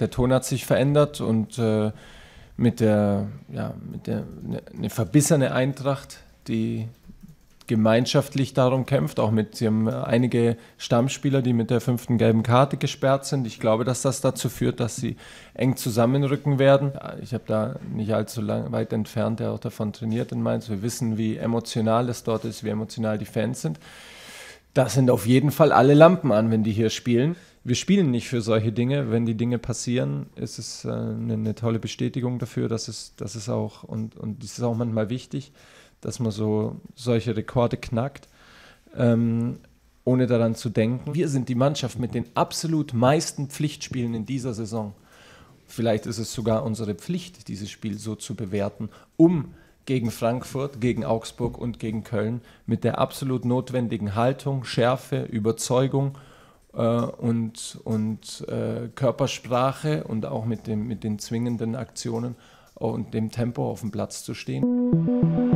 Der Ton hat sich verändert und äh, mit der, ja, mit der, eine ne verbissene Eintracht, die gemeinschaftlich darum kämpft, auch mit, sie haben einige Stammspieler, die mit der fünften gelben Karte gesperrt sind. Ich glaube, dass das dazu führt, dass sie eng zusammenrücken werden. Ich habe da nicht allzu lang, weit entfernt, der auch davon trainiert in Mainz. Wir wissen, wie emotional es dort ist, wie emotional die Fans sind. Da sind auf jeden Fall alle Lampen an, wenn die hier spielen. Wir spielen nicht für solche Dinge. Wenn die Dinge passieren, ist es äh, eine, eine, tolle Bestätigung dafür, dass es, dass es auch, und, und das ist auch manchmal wichtig, dass man so solche Rekorde knackt, ähm, ohne daran zu denken. Wir sind die Mannschaft mit den absolut meisten Pflichtspielen in dieser Saison. Vielleicht ist es sogar unsere Pflicht, dieses Spiel so zu bewerten, um gegen Frankfurt, gegen Augsburg und gegen Köln mit der absolut notwendigen Haltung, Schärfe, Überzeugung äh, und, und äh, Körpersprache und auch mit, dem, mit den zwingenden Aktionen und dem Tempo auf dem Platz zu stehen.